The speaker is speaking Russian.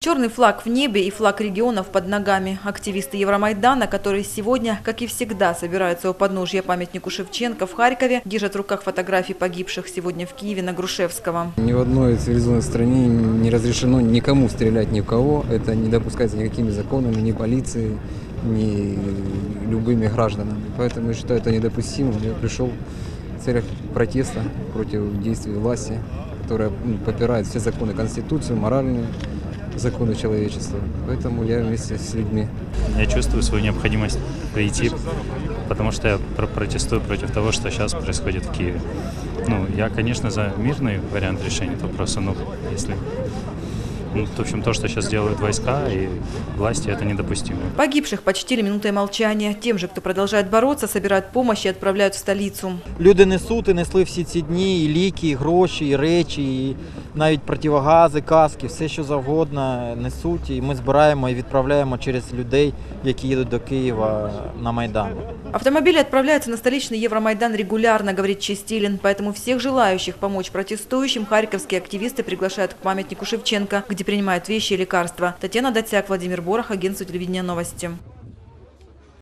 Черный флаг в небе и флаг регионов под ногами. Активисты Евромайдана, которые сегодня, как и всегда, собираются у подножья памятнику Шевченко в Харькове, держат в руках фотографии погибших сегодня в Киеве на Грушевского. Ни в одной цивилизованной стране не разрешено никому стрелять ни в кого. Это не допускается никакими законами, ни полицией, ни любыми гражданами. Поэтому я считаю это недопустимым. Я пришел в целях протеста против действий власти, которая ну, попирает все законы Конституцию, моральные законы человечества. Поэтому я вместе с людьми. Я чувствую свою необходимость прийти, потому что я про- протестую против того, что сейчас происходит в Киеве. Ну, я, конечно, за мирный вариант решения этого вопроса, но если... Ну, в общем, то, что сейчас делают войска и власти, это недопустимо. Погибших почтили минутой молчания. Тем же, кто продолжает бороться, собирают помощь и отправляют в столицу. Люди несуть і несли всі ці дні, і ліки, і гроші, і речі, і навіть противогази, каски, все що завгодно несуть. І ми збираємо і відправляємо через людей, які їдуть до Києва на Майдан. Автомобили отправляются на столичный Евромайдан регулярно, говорит Чистилин. Поэтому всех желающих помочь протестующим харьковские активисты приглашают к памятнику Шевченко, где Принимают вещи и лекарства. Татьяна Датяк, Владимир Борох, агентство телевидения новости.